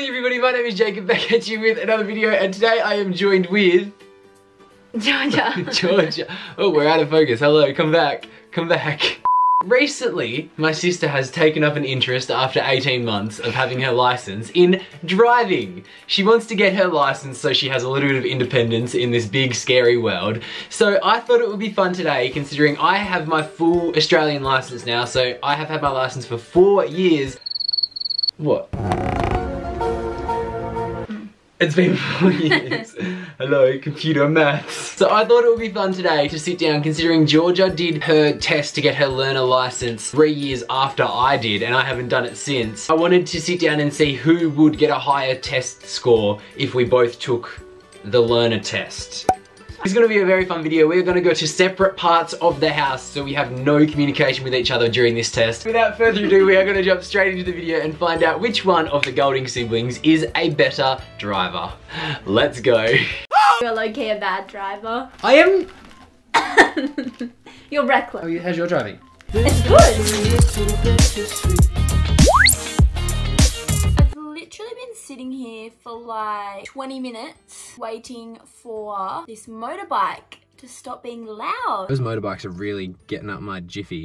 morning everybody, my name is Jacob back at you with another video and today I am joined with... Georgia. Georgia. Oh, we're out of focus. Hello, come back. Come back. Recently, my sister has taken up an interest after 18 months of having her license in driving. She wants to get her license so she has a little bit of independence in this big scary world. So I thought it would be fun today considering I have my full Australian license now. So I have had my license for four years. What? It's been four years. Hello, computer maths. So I thought it would be fun today to sit down considering Georgia did her test to get her learner license three years after I did and I haven't done it since. I wanted to sit down and see who would get a higher test score if we both took the learner test. It's gonna be a very fun video. We're gonna go to separate parts of the house so we have no communication with each other during this test. Without further ado, we are gonna jump straight into the video and find out which one of the Golding siblings is a better driver. Let's go. You're low-key a bad driver. I am... You're reckless. Oh, how's your driving? It's good. I've literally been sitting here for like 20 minutes waiting for this motorbike to stop being loud. Those motorbikes are really getting up my jiffy.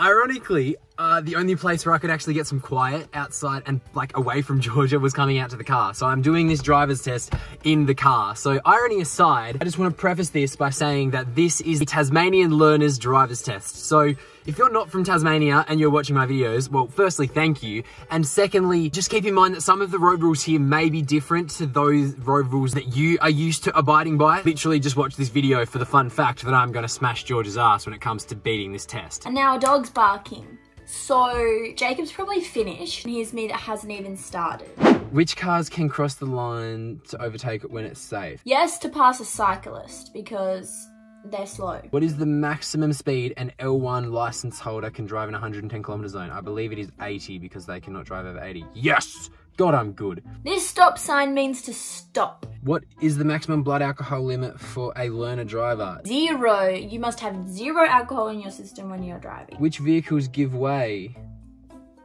Ironically, uh, the only place where I could actually get some quiet outside and like away from Georgia was coming out to the car. So I'm doing this driver's test in the car. So irony aside, I just want to preface this by saying that this is the Tasmanian Learners Driver's Test. So if you're not from Tasmania and you're watching my videos, well, firstly, thank you. And secondly, just keep in mind that some of the road rules here may be different to those road rules that you are used to abiding by. Literally just watch this video for the fun fact that I'm gonna smash George's ass when it comes to beating this test. And now a dog's barking. So Jacob's probably finished. And here's me that hasn't even started. Which cars can cross the line to overtake it when it's safe? Yes, to pass a cyclist because they're slow. What is the maximum speed an L1 license holder can drive in a 110 kilometer zone? I believe it is 80 because they cannot drive over 80. Yes! God, I'm good. This stop sign means to stop. What is the maximum blood alcohol limit for a learner driver? Zero. You must have zero alcohol in your system when you're driving. Which vehicles give way?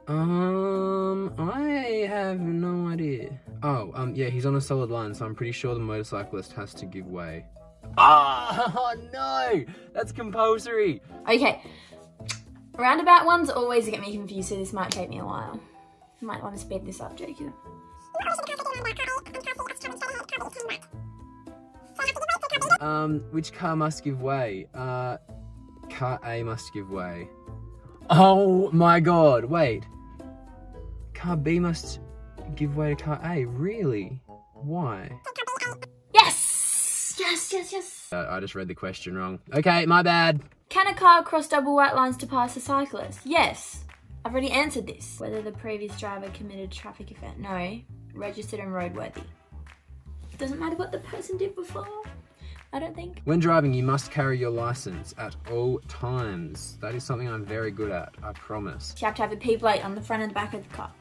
Um, I have no idea. Oh, um, yeah, he's on a solid line, so I'm pretty sure the motorcyclist has to give way. Ah, oh, no! That's compulsory! Okay. Roundabout ones always get me confused, so this might take me a while. Might want to speed this up, Jacob. Um, which car must give way? Uh, car A must give way. Oh my god, wait. Car B must give way to car A, really? Why? Yes! Yes, yes, yes. Uh, I just read the question wrong. Okay, my bad. Can a car cross double white lines to pass a cyclist? Yes. I've already answered this. Whether the previous driver committed traffic offence. No. Registered and roadworthy. Doesn't matter what the person did before. I don't think. When driving, you must carry your license at all times. That is something I'm very good at, I promise. You have to have a P plate on the front and the back of the car.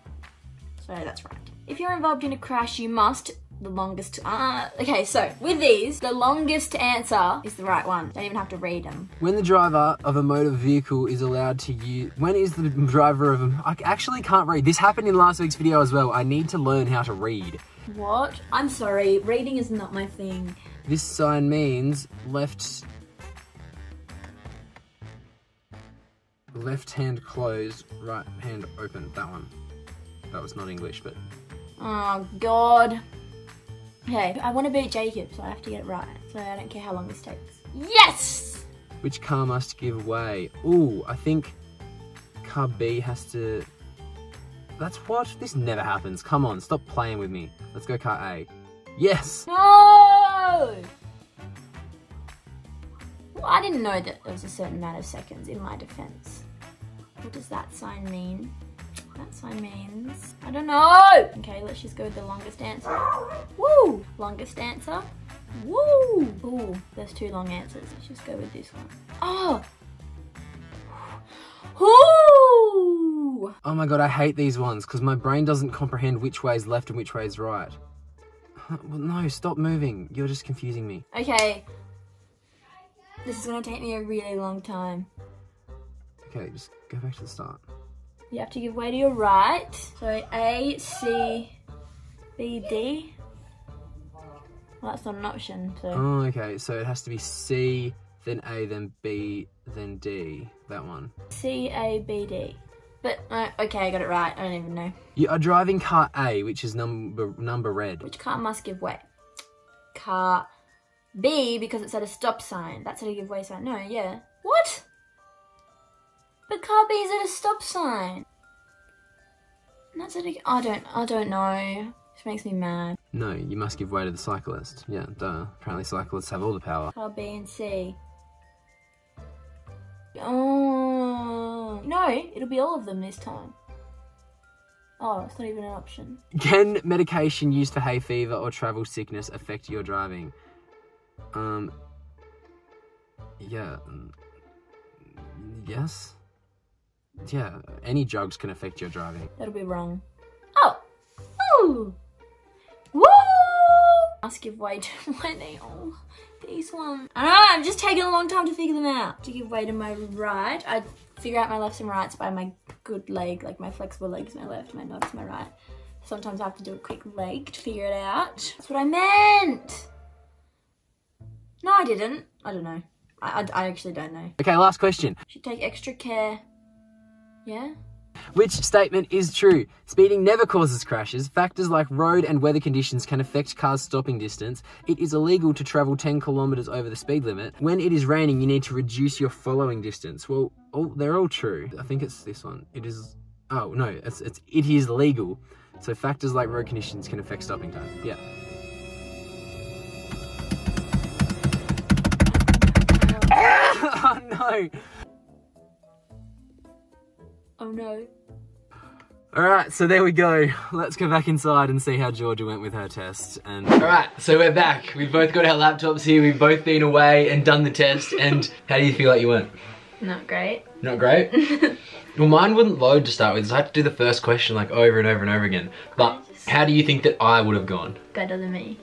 So that's right. If you're involved in a crash, you must the longest uh, okay so with these the longest answer is the right one. Don't even have to read them. When the driver of a motor vehicle is allowed to use when is the driver of a i actually can't read. This happened in last week's video as well. I need to learn how to read. What? I'm sorry reading is not my thing. This sign means left left hand closed right hand open. That one. That was not english but oh god Okay, I want to beat Jacob, so I have to get it right. So I don't care how long this takes. Yes! Which car must give way? Ooh, I think car B has to... That's what? This never happens. Come on, stop playing with me. Let's go car A. Yes! No! Well, I didn't know that there was a certain amount of seconds in my defense. What does that sign mean? That sign means, I don't know. Okay, let's just go with the longest answer. Woo! Longest answer. Woo! Ooh, there's two long answers. Let's just go with this one. Oh! Ooh! Oh my god, I hate these ones because my brain doesn't comprehend which way is left and which way is right. Well, no, stop moving. You're just confusing me. Okay. This is gonna take me a really long time. Okay, just go back to the start. You have to give way to your right. So A, C, B, D. Well, that's not an option, so. Oh, okay. So it has to be C, then A, then B, then D. That one. C, A, B, D. But, uh, okay, I got it right. I don't even know. You are driving car A, which is number number red. Which car must give way? Car B, because it's at a stop sign. That's at a give way sign. No, yeah. What? But car B is at a stop sign. And That's at a, I don't, I don't know. This makes me mad. No, you must give way to the cyclist. Yeah, duh. Apparently cyclists have all the power. Car B and C. Oh no, it'll be all of them this time. Oh, it's not even an option. Can medication used for hay fever or travel sickness affect your driving? Um. Yeah. mm, Yes. Yeah. Any drugs can affect your driving. That'll be wrong. Oh! Ooh! Woo! Must give way to my oh, these ones. I don't know, I'm just taking a long time to figure them out. To give way to my right, I figure out my lefts and rights by my good leg, like my flexible leg is my left, my nod is my right. Sometimes I have to do a quick leg to figure it out. That's what I meant! No, I didn't. I don't know. I, I, I actually don't know. Okay, last question. Should take extra care. Yeah? Which statement is true? Speeding never causes crashes. Factors like road and weather conditions can affect cars' stopping distance. It is illegal to travel 10 kilometers over the speed limit. When it is raining, you need to reduce your following distance. Well, all, they're all true. I think it's this one. It is. Oh no, it's it's it is legal. So factors like road conditions can affect stopping time. Yeah. oh no. Oh no. Alright, so there we go. Let's go back inside and see how Georgia went with her test. And Alright, so we're back. We've both got our laptops here, we've both been away and done the test, and how do you feel like you went? Not great. Not great? well, mine wouldn't load to start with, so I had to do the first question like over and over and over again. But how do you think that I would have gone? Better than me.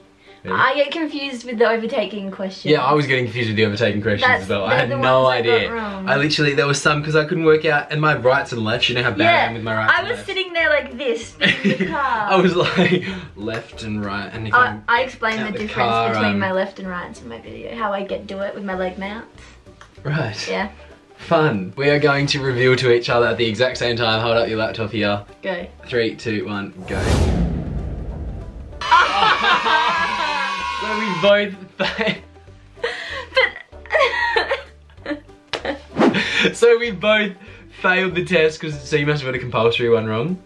I get confused with the overtaking question. Yeah, I was getting confused with the overtaking questions That's- as well. I had no I idea. I literally, there was some because I couldn't work out, and my rights and lefts, you know how bad I am with my rights I was lefts. sitting there like this in the car. I was like left and right, and if I, I'm explained the the difference car, between um, my left and rights in my video. How I get do it with my leg mounts. right. Yeah, Fun. We are going to reveal to each other at the exact same time. Hold up your laptop here. go. Three, two, one, go. We both So we both failed the test because so you must have got a compulsory one wrong.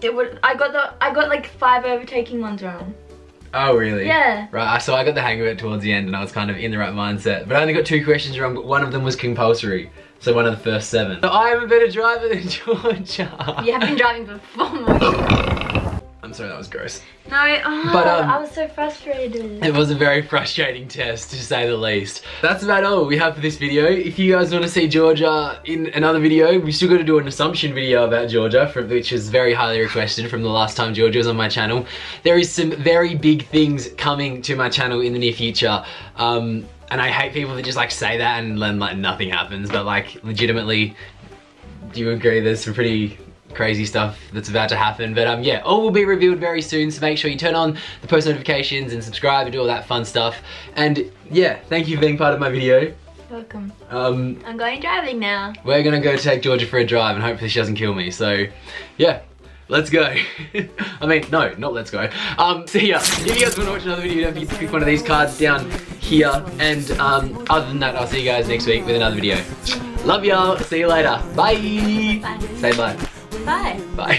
it would. I got the. I got like five overtaking ones wrong. Oh really? Yeah. Right, so I got the hang of it towards the end and I was kind of in the right mindset. But I only got two questions wrong, but one of them was compulsory. So one of the first seven. So I am a better driver than Georgia. You have been driving for four more years. I'm sorry, that was gross. No, oh, But, um, I was so frustrated. It was a very frustrating test, to say the least. That's about all we have for this video. If you guys want to see Georgia in another video, we still got to do an assumption video about Georgia, for, which is very highly requested from the last time Georgia was on my channel. There is some very big things coming to my channel in the near future. Um, and I hate people that just like say that and then like nothing happens, but like legitimately, do you agree there's some pretty crazy stuff that's about to happen but um yeah all will be revealed very soon so make sure you turn on the post notifications and subscribe and do all that fun stuff and yeah thank you for being part of my video Welcome. um I'm going driving now. we're gonna go take Georgia for a drive and hopefully she doesn't kill me so yeah Let's go. I mean, no, not let's go. Um, see ya. If you guys want to watch another video, don't forget to click one of these cards down here. And um, other than that, I'll see you guys next week with another video. Love y'all. See you later. Bye. Bye. Say bye. Bye. Bye.